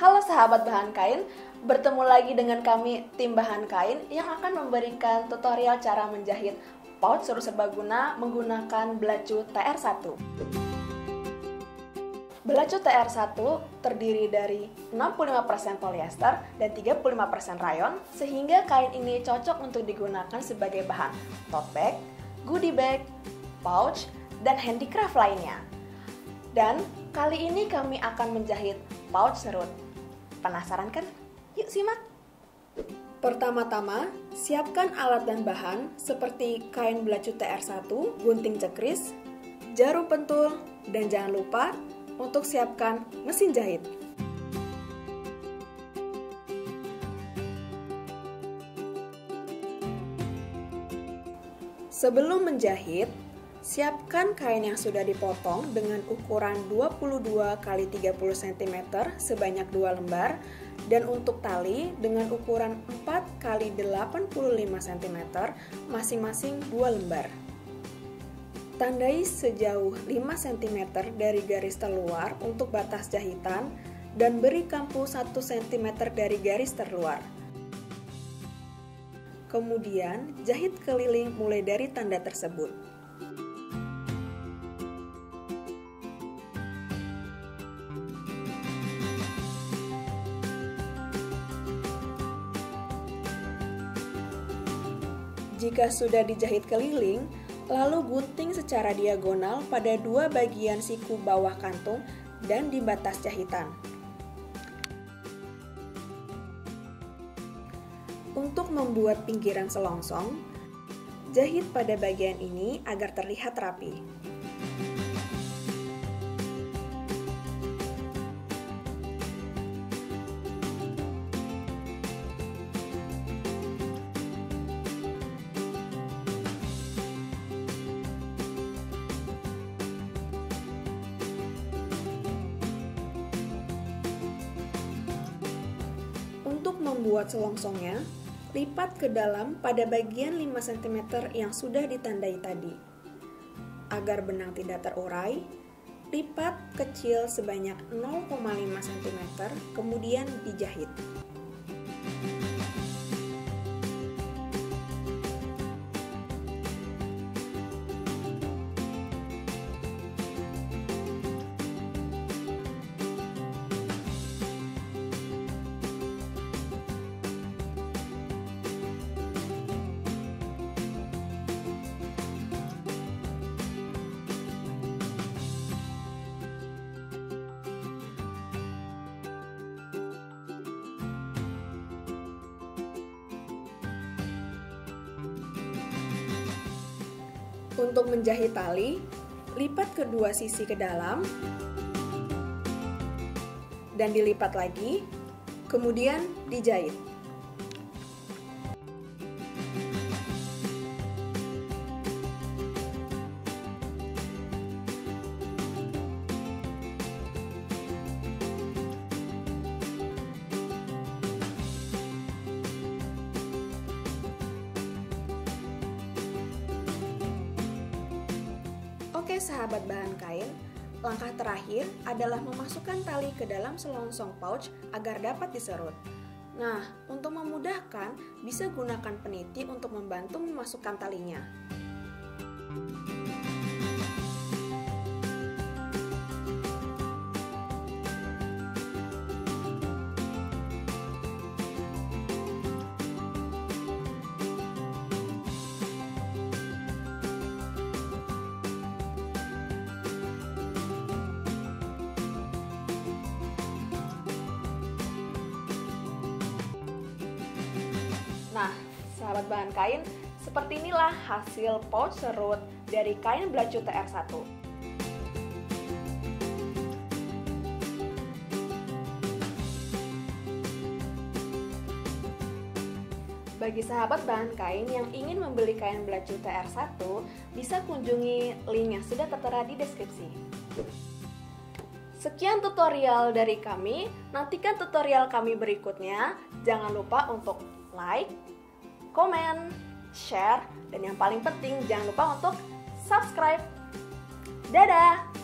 Halo sahabat bahan kain, bertemu lagi dengan kami tim bahan kain yang akan memberikan tutorial cara menjahit pouch seru serbaguna menggunakan belacu TR1. Belacu TR1 terdiri dari 65% polyester dan 35% rayon sehingga kain ini cocok untuk digunakan sebagai bahan tote bag, goodie bag, pouch, dan handicraft lainnya. Dan kali ini kami akan menjahit pouch serut. Penasaran kan? Yuk simak! Pertama-tama, siapkan alat dan bahan seperti kain belacu TR1, gunting cekris, jarum pentul, dan jangan lupa untuk siapkan mesin jahit. Sebelum menjahit, siapkan kain yang sudah dipotong dengan ukuran 22 x 30 cm sebanyak 2 lembar dan untuk tali dengan ukuran 4 x 85 cm masing-masing 2 lembar. Tandai sejauh 5 cm dari garis terluar untuk batas jahitan dan beri kampu 1 cm dari garis terluar. Kemudian, jahit keliling mulai dari tanda tersebut. Jika sudah dijahit keliling, lalu gunting secara diagonal pada dua bagian siku bawah kantung dan di batas jahitan. Untuk membuat pinggiran selongsong, jahit pada bagian ini agar terlihat rapi. Membuat selongsongnya, lipat ke dalam pada bagian 5 cm yang sudah ditandai tadi. Agar benang tidak terurai, lipat kecil sebanyak 0,5 cm, kemudian dijahit. Untuk menjahit tali, lipat kedua sisi ke dalam dan dilipat lagi, kemudian dijahit. Oke sahabat bahan kain, langkah terakhir adalah memasukkan tali ke dalam selongsong pouch agar dapat diserut. Nah, untuk memudahkan, bisa gunakan peniti untuk membantu memasukkan talinya. Nah, sahabat bahan kain, seperti inilah hasil pouch serut dari kain belacu TR1. Bagi sahabat bahan kain yang ingin membeli kain belacu TR1, bisa kunjungi link yang sudah tertera di deskripsi. Sekian tutorial dari kami. Nantikan tutorial kami berikutnya. Jangan lupa untuk like, komen, share, dan yang paling penting jangan lupa untuk subscribe. Dadah!